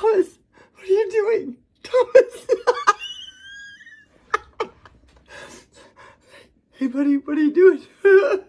Thomas, what are you doing? Thomas! hey, buddy, what are you doing?